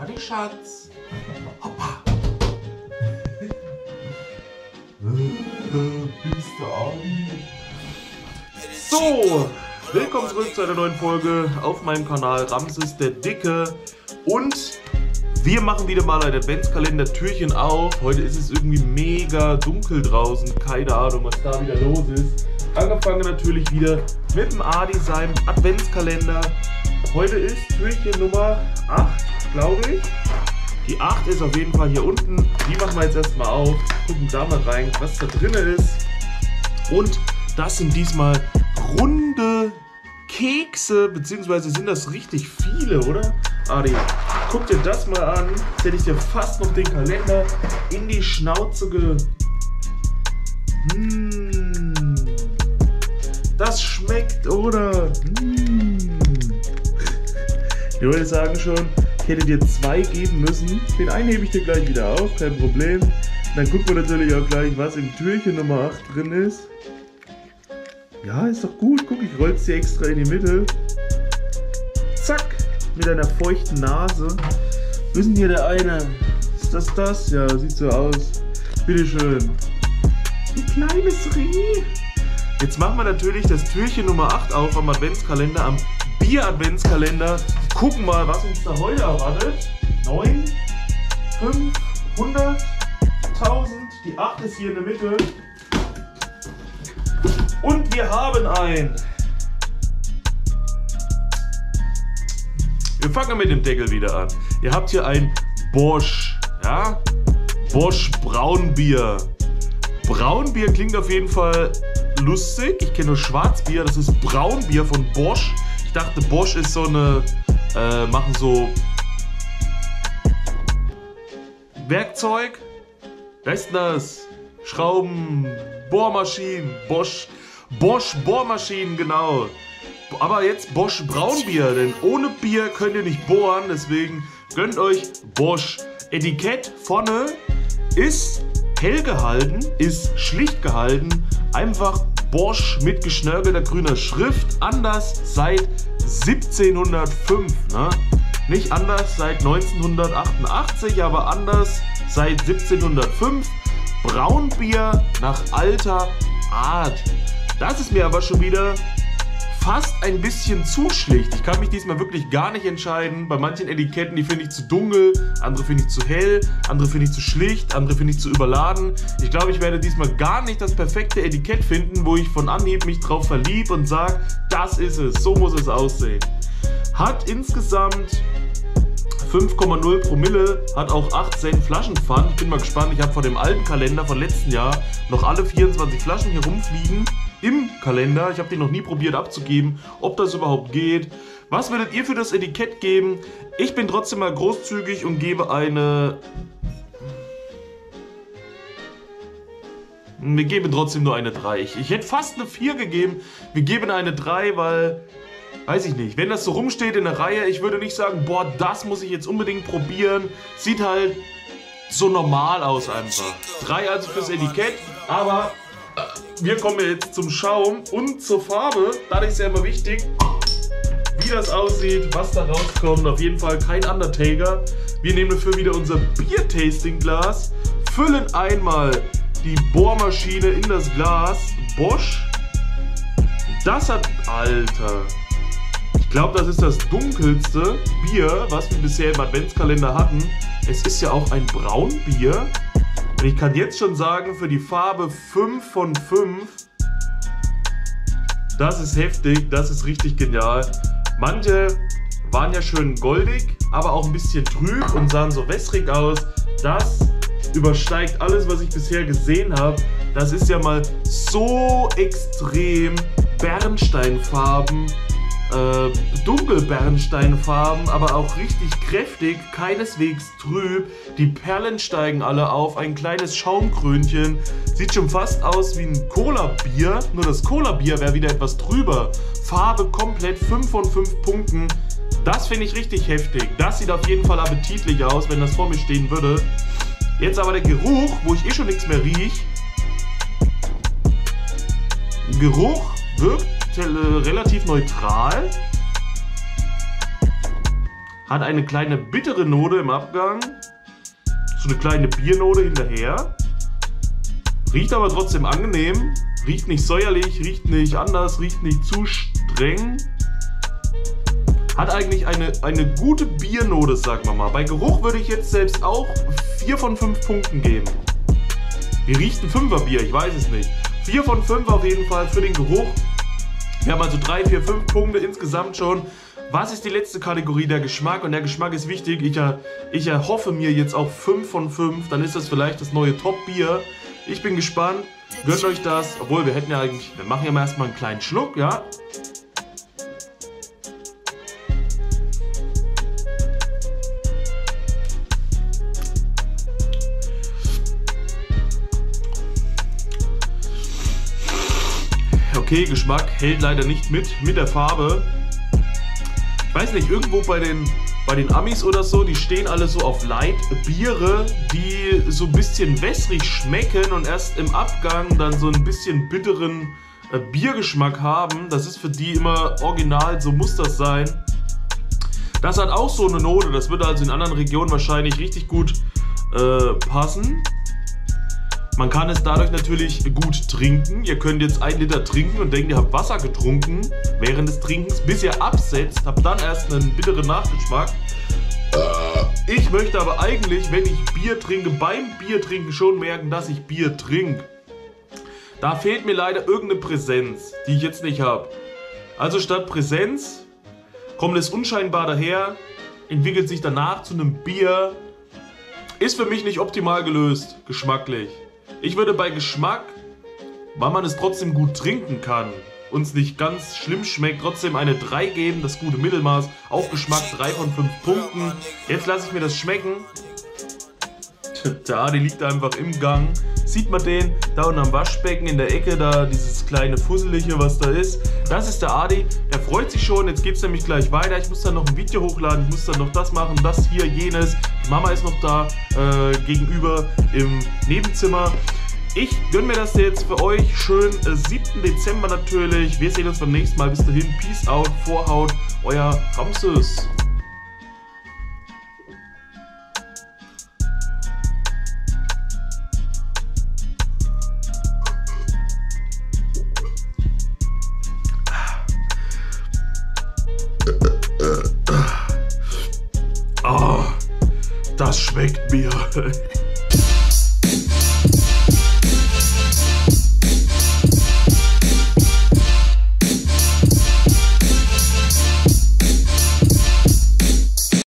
Adi Schatz. Hoppa. Bist du Adi? So, willkommen zurück zu einer neuen Folge auf meinem Kanal Ramses der Dicke. Und wir machen wieder mal ein Adventskalender-Türchen auf. Heute ist es irgendwie mega dunkel draußen. Keine Ahnung, was da wieder los ist. Angefangen natürlich wieder mit dem Adi seinem Adventskalender. Heute ist Türchen Nummer 8 glaube ich. Die 8 ist auf jeden Fall hier unten. Die machen wir jetzt erstmal auf. Gucken da mal rein, was da drin ist. Und das sind diesmal runde Kekse, beziehungsweise sind das richtig viele, oder? Adi, guck dir das mal an. Jetzt hätte ich dir fast noch den Kalender in die Schnauze ge... Mmh. Das schmeckt, oder? Mmh. Ich würde sagen schon, hätte dir zwei geben müssen. Den einen hebe ich dir gleich wieder auf, kein Problem. Dann gucken wir natürlich auch gleich, was im Türchen Nummer 8 drin ist. Ja, ist doch gut. Guck, ich roll's dir extra in die Mitte. Zack, mit einer feuchten Nase. Denn hier der eine? Ist das das? Ja, sieht so aus. Bitteschön. Ein kleines Reh. Jetzt machen wir natürlich das Türchen Nummer 8 auf am Adventskalender, am Bier-Adventskalender gucken mal, was uns da heute erwartet. 9, 5, 100, 1000. Die 8 ist hier in der Mitte. Und wir haben ein. Wir fangen mit dem Deckel wieder an. Ihr habt hier ein Bosch. Ja? Bosch Braunbier. Braunbier klingt auf jeden Fall lustig. Ich kenne nur Schwarzbier. Das ist Braunbier von Bosch. Ich dachte, Bosch ist so eine äh, machen so Werkzeug. Das? Schrauben, Bohrmaschinen, Bosch, Bosch Bohrmaschinen, genau. Aber jetzt Bosch Braunbier, denn ohne Bier könnt ihr nicht bohren, deswegen gönnt euch Bosch. Etikett vorne ist hell gehalten, ist schlicht gehalten, einfach Bosch mit geschnörkelter grüner Schrift, anders seit 1705. Ne? Nicht anders seit 1988, aber anders seit 1705. Braunbier nach alter Art. Das ist mir aber schon wieder fast ein bisschen zu schlicht. Ich kann mich diesmal wirklich gar nicht entscheiden. Bei manchen Etiketten, die finde ich zu dunkel, andere finde ich zu hell, andere finde ich zu schlicht, andere finde ich zu überladen. Ich glaube, ich werde diesmal gar nicht das perfekte Etikett finden, wo ich von Anhieb mich drauf verlieb und sage, das ist es, so muss es aussehen. Hat insgesamt 5,0 Promille, hat auch 8 Cent Flaschenpfand. Ich bin mal gespannt, ich habe vor dem alten Kalender von letzten Jahr noch alle 24 Flaschen hier rumfliegen im Kalender. Ich habe den noch nie probiert abzugeben, ob das überhaupt geht. Was würdet ihr für das Etikett geben? Ich bin trotzdem mal großzügig und gebe eine... Wir geben trotzdem nur eine 3. Ich, ich hätte fast eine 4 gegeben. Wir geben eine 3, weil... Weiß ich nicht. Wenn das so rumsteht in der Reihe, ich würde nicht sagen, boah, das muss ich jetzt unbedingt probieren. Sieht halt so normal aus einfach. 3 also fürs Etikett, aber wir kommen jetzt zum Schaum und zur Farbe. Dadurch ist ja immer wichtig, wie das aussieht, was da rauskommt. Auf jeden Fall kein Undertaker. Wir nehmen dafür wieder unser Bier-Tasting-Glas, füllen einmal die Bohrmaschine in das Glas. Bosch. Das hat... Alter. Ich glaube, das ist das dunkelste Bier, was wir bisher im Adventskalender hatten. Es ist ja auch ein Braunbier. Und ich kann jetzt schon sagen, für die Farbe 5 von 5, das ist heftig, das ist richtig genial. Manche waren ja schön goldig, aber auch ein bisschen trüb und sahen so wässrig aus. Das übersteigt alles, was ich bisher gesehen habe. Das ist ja mal so extrem Bernsteinfarben äh, dunkelbernsteinfarben, aber auch richtig kräftig, keineswegs trüb. Die Perlen steigen alle auf, ein kleines Schaumkrönchen. Sieht schon fast aus wie ein Cola-Bier, nur das Cola-Bier wäre wieder etwas trüber. Farbe komplett 5 von 5 Punkten. Das finde ich richtig heftig. Das sieht auf jeden Fall appetitlich aus, wenn das vor mir stehen würde. Jetzt aber der Geruch, wo ich eh schon nichts mehr riech. Geruch wirkt relativ neutral. Hat eine kleine bittere Note im Abgang. So eine kleine Biernote hinterher. Riecht aber trotzdem angenehm. Riecht nicht säuerlich, riecht nicht anders, riecht nicht zu streng. Hat eigentlich eine, eine gute Biernote, sagen wir mal. Bei Geruch würde ich jetzt selbst auch 4 von 5 Punkten geben. Wie riecht ein 5er Bier? Ich weiß es nicht. 4 von 5 auf jeden Fall für den Geruch. Wir haben also 3, 4, 5 Punkte insgesamt schon. Was ist die letzte Kategorie? Der Geschmack. Und der Geschmack ist wichtig. Ich, ich erhoffe mir jetzt auch 5 von 5. Dann ist das vielleicht das neue Top-Bier. Ich bin gespannt. Gönnt euch das. Obwohl, wir hätten ja eigentlich... Wir machen ja mal erstmal einen kleinen Schluck, ja? Okay, Geschmack hält leider nicht mit, mit der Farbe. Ich weiß nicht, irgendwo bei den, bei den Amis oder so, die stehen alle so auf Light Biere, die so ein bisschen wässrig schmecken und erst im Abgang dann so ein bisschen bitteren äh, Biergeschmack haben. Das ist für die immer original, so muss das sein. Das hat auch so eine Note, das würde also in anderen Regionen wahrscheinlich richtig gut äh, passen. Man kann es dadurch natürlich gut trinken. Ihr könnt jetzt ein Liter trinken und denkt, ihr habt Wasser getrunken während des Trinkens, bis ihr absetzt, habt dann erst einen bitteren Nachgeschmack. Äh. Ich möchte aber eigentlich, wenn ich Bier trinke, beim Bier trinken schon merken, dass ich Bier trinke. Da fehlt mir leider irgendeine Präsenz, die ich jetzt nicht habe. Also statt Präsenz kommt es unscheinbar daher, entwickelt sich danach zu einem Bier. Ist für mich nicht optimal gelöst, geschmacklich. Ich würde bei Geschmack, weil man es trotzdem gut trinken kann, uns nicht ganz schlimm schmeckt, trotzdem eine 3 geben, das gute Mittelmaß. Auf Geschmack 3 von 5 Punkten. Jetzt lasse ich mir das schmecken. Der Adi liegt einfach im Gang. Sieht man den da unten am Waschbecken in der Ecke, da dieses kleine Fusselige, was da ist. Das ist der Adi, der freut sich schon. Jetzt geht es nämlich gleich weiter. Ich muss dann noch ein Video hochladen, ich muss dann noch das machen, das hier, jenes. Die Mama ist noch da äh, gegenüber im Nebenzimmer. Ich gönne mir das jetzt für euch. Schön äh, 7. Dezember natürlich. Wir sehen uns beim nächsten Mal. Bis dahin. Peace out. Vorhaut. Euer Ramses. Das schmeckt mir.